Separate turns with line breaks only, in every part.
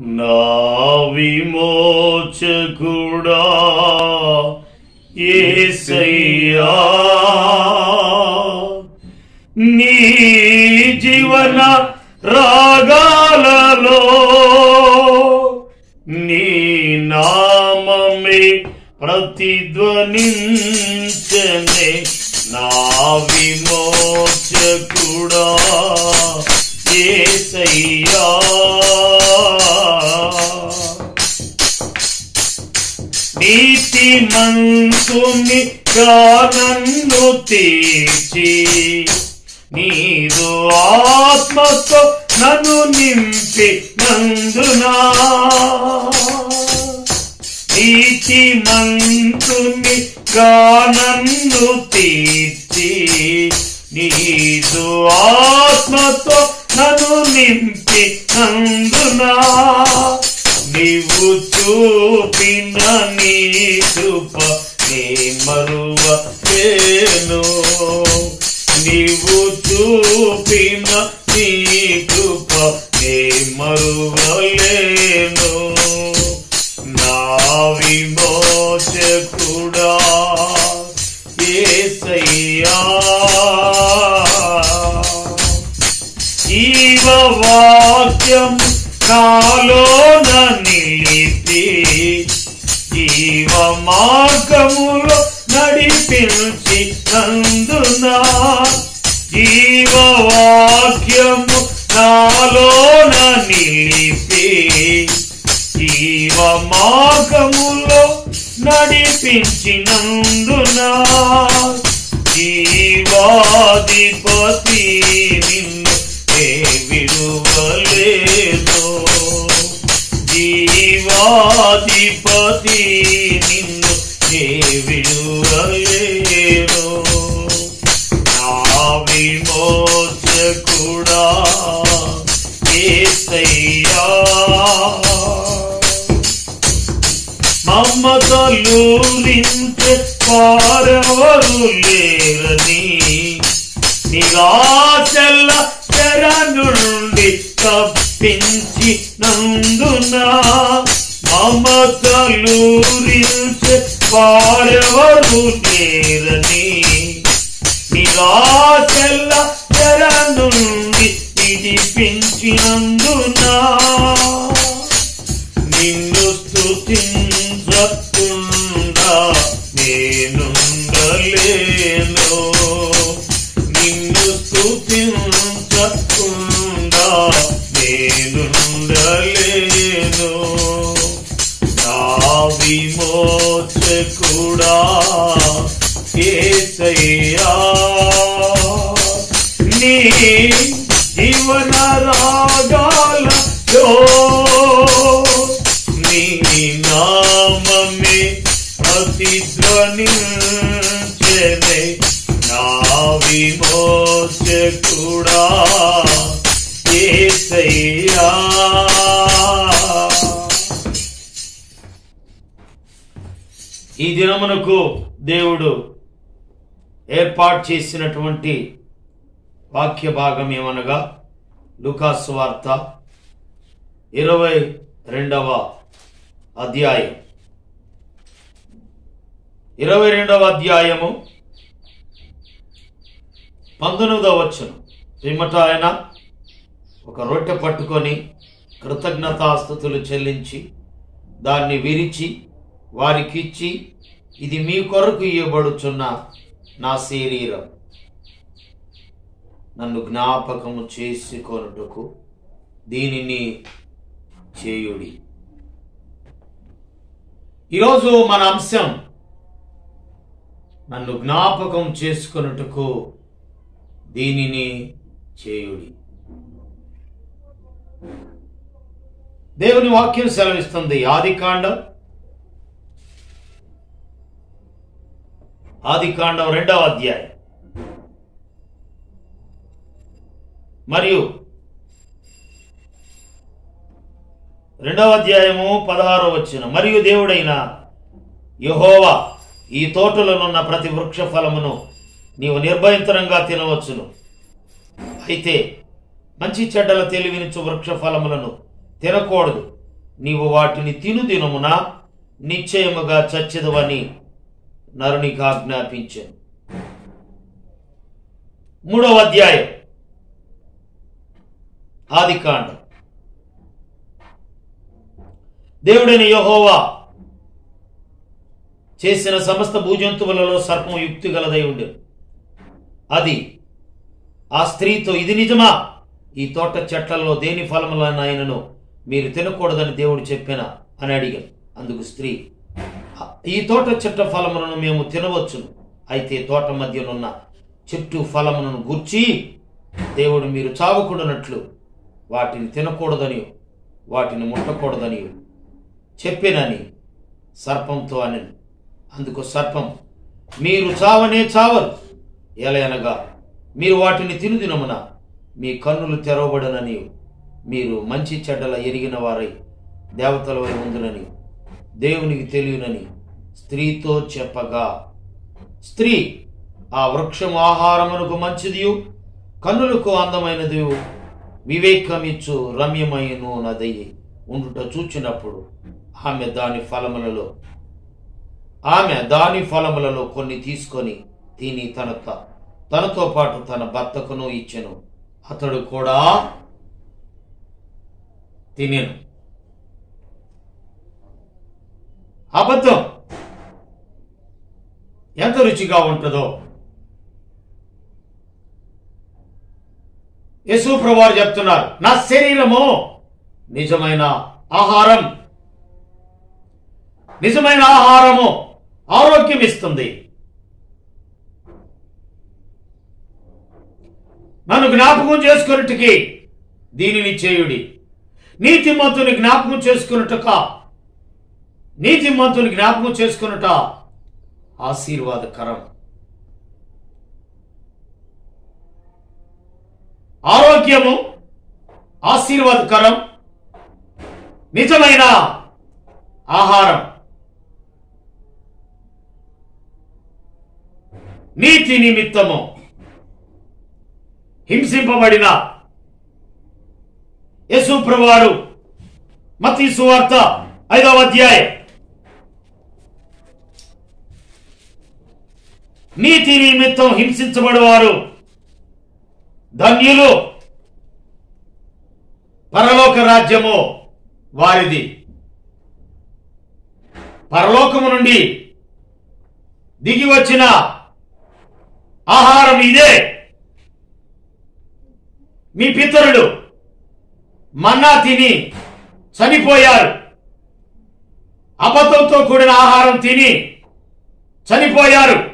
నా విమోచకుడా ఏసయ్యా. నీ జీవన రాగాలలో నీ నామమే ప్రతిధ్వనించనే నా విమోచకుడా ఏసయ్యా. నీతి మంతుని నన్ను తీర్చి నీరు ఆత్మతో నన్ను నింపి నందునా? నీతి మంతుని నన్ను తీర్చి నీదు ఆత్మతో నన్ను నింపి నందునా? నీవు చూపిన కృప నీ మరువ నేను. నీవు చూపిన నీ కృప నీ మరువలేను నా విమోచకుడా ఏసయ్యా. జీవవాక్యం నాలోన నిలిపి జీవ మార్గములో నడిపించి నందునా. జీవవాక్యము నాలోన నిలిపి జీవ మార్గములో నడిపించినందునా జీవాధిపతి నిన్ను ఏ విడువలేను జీవాధిపతి మమ్మతలూరించే వారెవరు లేరని నిరాశల తెర నుండి తప్పించి నందున? మమతలూరించే వారెవరు లేరని నిరాశల తెర నుండి విడిపించినందునా నిన్ను స్తుతించకుండా విమోచకుడా దేవుడు ఏర్పాటు చేసినటువంటి వాక్య భాగం ఏమనగా? లుకాసు వార్త ఇరవై రెండవ అధ్యాయం. ఇరవై రెండవ అధ్యాయము పంతొమ్మిదవ వచ్చును పిమ్మట ఆయన ఒక రొట్టె పట్టుకొని కృతజ్ఞతాస్థుతులు చెల్లించి దాన్ని విరిచి వారికిచ్చి ఇది మీ కొరకు ఇవ్వబడుచున్న నా శరీరం. నన్ను జ్ఞాపకము చేసుకొనుటకు దీనిని చేయుడి. ఈరోజు మన అంశం నన్ను జ్ఞాపకం చేసుకొనుటకు దీనిని చేయుడి. దేవుని వాక్యం సెలవిస్తుంది. ఆది కాండం ఆది కాండం రెండవ అధ్యాయం. మరియు రెండవ అధ్యాయము పదహారో వచ్చిన మరియు దేవుడైన యహోవా ఈ తోటలోనున్న ప్రతి వృక్ష ఫలమును నీవు నిర్భయంతరంగా తినవచ్చును. అయితే మంచి చెడ్డల తెలివినిచ్చు వృక్ష ఫలములను తినకూడదు. నీవు వాటిని తిను దినమున నిశ్చయముగా చచ్చదవని నరునికి ఆజ్ఞాపించాను మూడవ అధ్యాయం. ఆదికాండ. దేవుడైన యహోవా చేసిన సమస్త భూజంతువులలో సర్పం యుక్తి గలదై ఉండేది అది ఆ స్త్రీతో ఇది నిజమా? ఈ తోట చెట్లలో దేని ఫలములనైనను మీరు తినకూడదని దేవుడు చెప్పిన? అని అడిగాను అందుకు స్త్రీ ఈ తోట చెట్ట ఫలములను మేము తినవచ్చును. అయితే తోట మధ్యనున్న చెట్టు ఫలములను గూర్చి దేవుడు మీరు చావకూడనట్లు వాటిని తినకూడదని వాటిని ముట్టకూడదని చెప్పినని సర్పంతో అని అందుకు సర్పం మీరు చావనే చావరు. ఎలయనగా మీరు వాటిని తినుదినమున మీ కన్నులు తెరవబడనని మీరు మంచి చెడ్డల ఎరిగిన వారై దేవతల వై ఉందునని దేవునికి తెలియనని స్త్రీతో చెప్పగా స్త్రీ ఆ వృక్షం ఆహారమునకు మంచిదియు కన్నులకు అందమైనది వివేకమిచ్చు రమ్యమైను నది ఉండుట చూచినప్పుడు ఆమె దాని ఫలములలో ఆమె దాని ఫలములలో కొన్ని తీసుకొని తిని తన త- తనతో పాటు తన భర్తకును ఇచ్చెను. అతడు కూడా తినేను. అబద్ధం! ఎంత రుచిగా ఉంటుందో. యేసు ప్రభువారు చెప్తున్నారు నా శరీరము నిజమైన ఆహారం. నిజమైన ఆహారము ఆరోగ్యం ఇస్తుంది. నన్ను జ్ఞాపకం చేసుకున్నట్టుకి దీనిని చేయుడి. నీతిమంతుని జ్ఞాపకం చేసుకున్నట్టుక నీతిమంతుని జ్ఞాపకం చేసుకున్నట ఆశీర్వాదకరం. ఆరోగ్యము ఆశీర్వాదకరం. నిజమైన ఆహారం. నీతి నిమిత్తము హింసింపబడిన యేసు ప్రభువారు మతీ సువార్త ఐదవ అధ్యాయం. నీతి నిమిత్తం హింసించబడేవారు. ధన్యులు. పరలోక రాజ్యము వారిది. పరలోకము నుండి దిగి వచ్చిన ఆహారం ఇదే. మీ పితరుడు మన్నా తిని చనిపోయారు. అబద్ధంతో కూడిన ఆహారం తిని చనిపోయారు.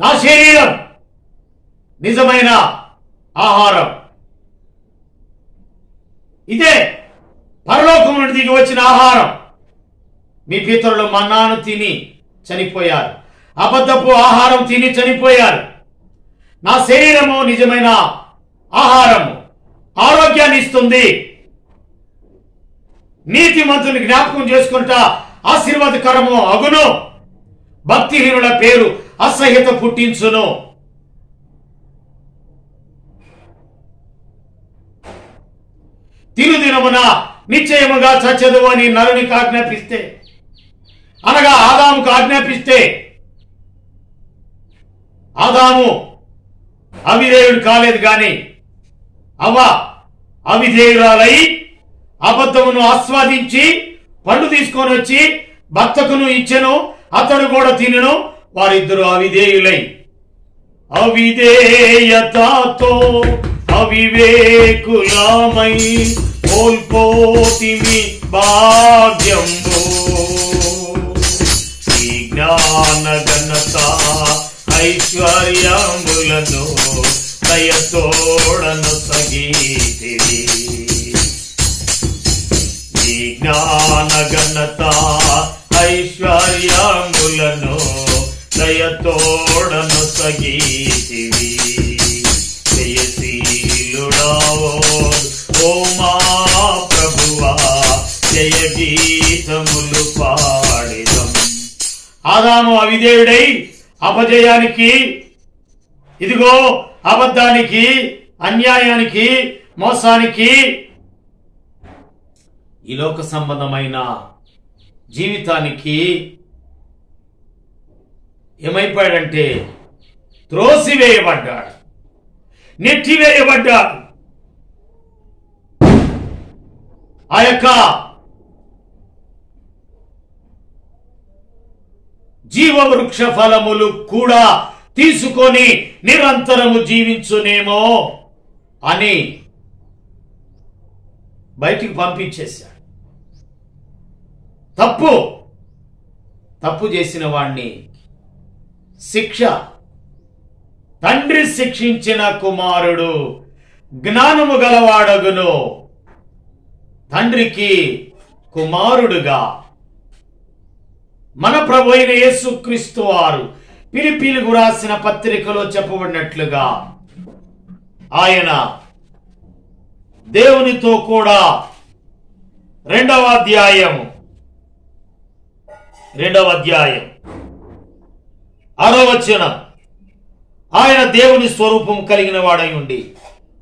నా శరీరం నిజమైన ఆహారం. ఇదే పరలోకం నుండి దిగి వచ్చిన ఆహారం. మీ పితరులు మన్నాను తిని చనిపోయారు. అబద్ధపు ఆహారం తిని చనిపోయారు. నా శరీరము నిజమైన ఆహారము. ఆరోగ్యాన్ని ఇస్తుంది. నీతి మంతుని జ్ఞాపకం చేసుకుంటా ఆశీర్వాదకరము అగును. భక్తిహీనుల పేరు అసహ్యత పుట్టించును. తిరుదినమున నిశ్చయముగా చచ్చదు అని నరునికి ఆజ్ఞాపిస్తే అనగా ఆదాముకు ఆజ్ఞాపిస్తే ఆదాము అవిధేయుడు కాలేదు గాని అవ్వ అవిధేయురాలై అబద్ధమును ఆస్వాదించి పండు తీసుకొని వచ్చి భర్తకును ఇచ్చెను అతడు కూడా తినను వారిద్దరు అవిధేయులై అవిధేయతతో అవివేకులామై కోల్పోతిమి భాగ్యంబో ఈ జ్ఞాన ఘనత ఐశ్వర్యములను దయతోడను సగీతివి ఈ జ్ఞాన ఘనత ఆదాము అపజయానికి ఇదిగో అబద్ధానికి అన్యాయానికి మోసానికి ఈ లోక సంబంధమైన జీవితానికి ఏమైపోయాడంటే త్రోసివేయబడ్డాడు నెట్టివేయబడ్డాడు. ఆ యొక్క జీవవృక్ష ఫలములు కూడా తీసుకొని నిరంతరము జీవించునేమో అని బయటికి పంపించేశాడు. తప్పు. తప్పు చేసిన వాణ్ణి శిక్ష. తండ్రి శిక్షించిన కుమారుడు జ్ఞానము గలవాడగును. తండ్రికి కుమారుడుగా మన ప్రభు అయిన యేసుక్రీస్తు వారు పిలిపిలుగు రాసిన పత్రికలో చెప్పబడినట్లుగా ఆయన దేవునితో కూడా రెండవ అధ్యాయం రెండవ అధ్యాయం ఆరో ఆయన దేవుని స్వరూపం కలిగిన వాడై ఉండి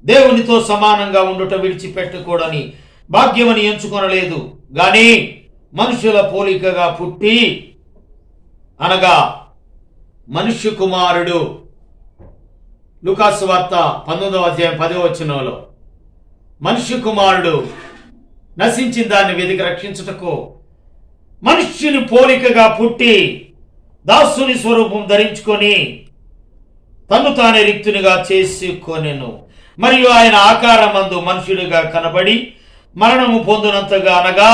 దేవునితో సమానంగా ఉండుట విడిచిపెట్టకూడని భాగ్యమని ఎంచుకొనలేదు. గాని మనుషుల పోలికగా పుట్టి అనగా మనుష్య కుమారుడు. లుకాసు వార్త పంతొమ్మిదవ అధ్యాయం పదవ వచనంలో మనుష్య కుమారుడు నశించిన దాన్ని వెతికి రక్షించుటకు మనుష్యుని పోలికగా పుట్టి దాసుని స్వరూపం ధరించుకొని తను తానే రిక్తునిగా చేసుకొనెను. మరియు ఆయన ఆకారమందు మనుషుడిగా కనబడి మరణము పొందినంతగా అనగా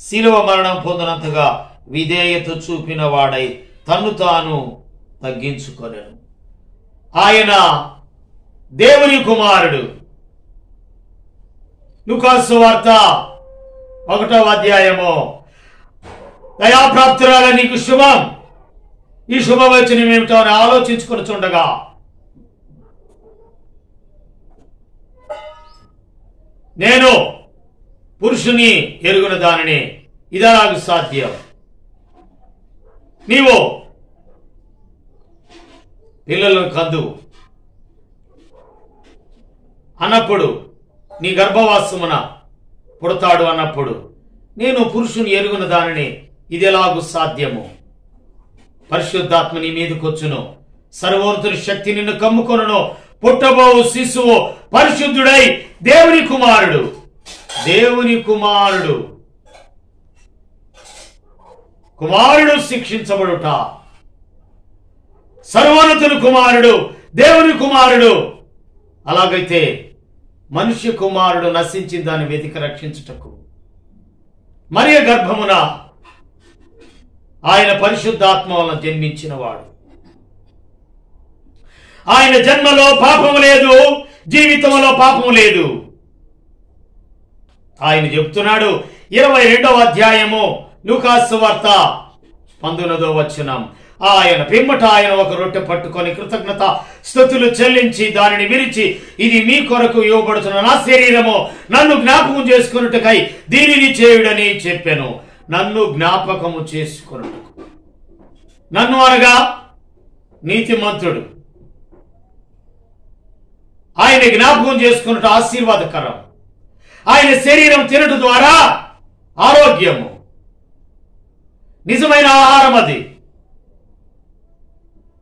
శిలువ మరణం పొందినంతగా విధేయత చూపినవాడై తన్ను తాను తగ్గించుకొనెను. ఆయన దేవుని కుమారుడు. లుకాసు వార్త ఒకటో అధ్యాయము. దయాప్రాప్తురాల నీకు శుభం. ఈ శుభవచనం ఏమిటో అని ఆలోచించుకొని చూడగా నేను పురుషుని ఎరుగున దానిని ఇదలాగు సాధ్యం. నీవు. పిల్లలను కద్దు. అన్నప్పుడు నీ గర్భవాసమున పుడతాడు అన్నప్పుడు నేను పురుషుని ఎరుగున దానిని ఇదెలాగు సాధ్యము? పరిశుద్ధాత్మ నీ మీదకొచ్చును సర్వోర్తుని శక్తి నిన్ను కమ్ముకొనును. పుట్టబోవు శిశువు పరిశుద్ధుడై దేవుని కుమారుడు. దేవుని కుమారుడు. కుమారుడు శిక్షించబడుట. సర్వోన్నతుని కుమారుడు దేవుని కుమారుడు. అలాగైతే మనుష్య కుమారుడు నశించి దాన్ని వెతికి రక్షించుటకు. మరియ గర్భమున ఆయన పరిశుద్ధాత్మ వలన జన్మించినవాడు. ఆయన జన్మలో పాపము లేదు జీవితంలో పాపము లేదు. ఆయన చెప్తున్నాడు ఇరవై రెండవ అధ్యాయము లూకాసు వార్త పంతొమ్మిదో వచ్చినాం ఆయన పిమ్మట ఆయన ఒక రొట్టె పట్టుకొని కృతజ్ఞత స్థుతులు చెల్లించి దానిని విరిచి ఇది మీ కొరకు ఇవ్వబడుతున్న నా శరీరము. నన్ను జ్ఞాపకం చేసుకున్నట్టుకై దీనిని చేయుడని చెప్పాను. నన్ను జ్ఞాపకము చేసుకున్నట్టు నన్ను అనగా నీతిమంతుడు. ఆయన జ్ఞాపకం చేసుకున్నట్టు ఆశీర్వాదకరం. ఆయన శరీరం తినడం ద్వారా ఆరోగ్యము. నిజమైన ఆహారం అది.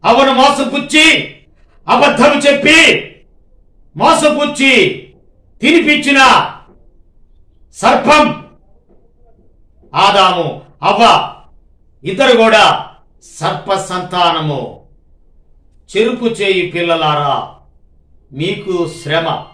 అవను మోసపుచ్చి అబద్ధము చెప్పి మోసపుచ్చి తినిపించిన సర్పం ఆదాము అవ్వ ఇద్దరు కూడా సర్ప సంతానము. చెరుపు చేయి పిల్లలారా మీకు శ్రమ.